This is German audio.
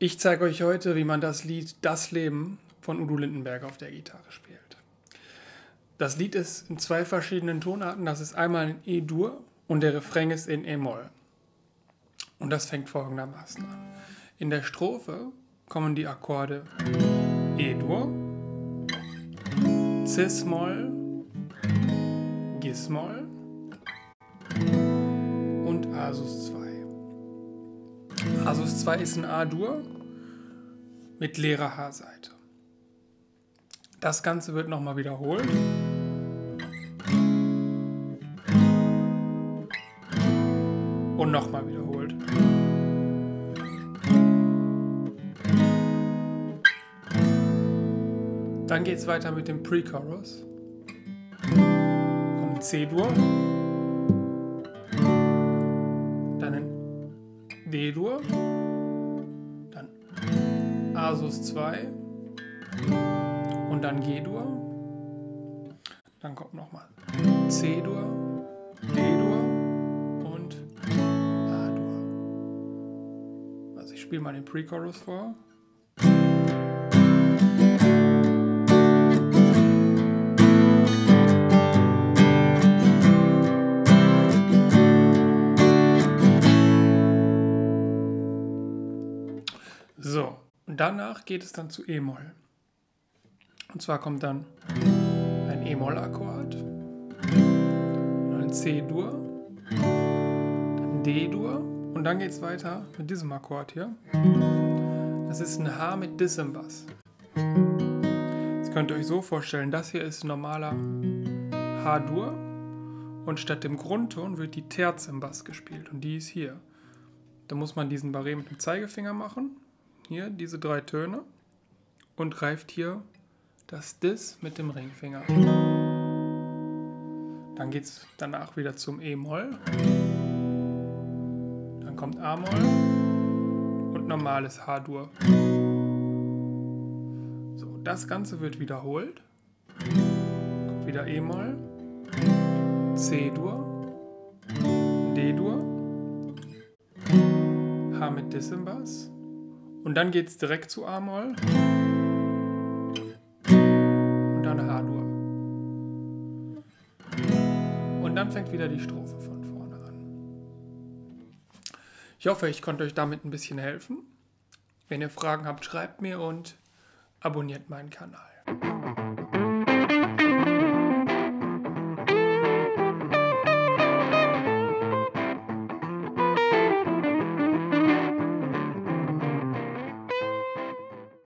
Ich zeige euch heute, wie man das Lied Das Leben von Udo Lindenberg auf der Gitarre spielt. Das Lied ist in zwei verschiedenen Tonarten. Das ist einmal in E-Dur und der Refrain ist in E-Moll. Und das fängt folgendermaßen an. In der Strophe kommen die Akkorde E-Dur, Cis-Moll, Gis-Moll und Asus 2. Asus 2 ist ein A-Dur mit leerer H-Seite. Das Ganze wird nochmal wiederholt. Und nochmal wiederholt. Dann geht es weiter mit dem Pre-Chorus. Kommt C-Dur. D-Dur. Dann Asus 2. Und dann G-Dur. Dann kommt nochmal C-Dur, D-Dur und A-Dur. Also ich spiele mal den Pre-Chorus vor. Danach geht es dann zu E-Moll. Und zwar kommt dann ein E-Moll-Akkord, ein C-Dur, dann D-Dur und dann geht es weiter mit diesem Akkord hier. Das ist ein H mit Dissembass. Das könnt ihr euch so vorstellen, das hier ist ein normaler H-Dur und statt dem Grundton wird die Terz im Bass gespielt und die ist hier. Da muss man diesen Barré mit dem Zeigefinger machen hier diese drei Töne und greift hier das Dis mit dem Ringfinger. Dann geht es danach wieder zum E-Moll. Dann kommt A-Moll und normales H-Dur. So, das Ganze wird wiederholt. Kommt wieder E-Moll, C-Dur, D-Dur, H mit Dissembass und dann geht es direkt zu A-Moll. Und dann H-Dur. Und dann fängt wieder die Strophe von vorne an. Ich hoffe, ich konnte euch damit ein bisschen helfen. Wenn ihr Fragen habt, schreibt mir und abonniert meinen Kanal.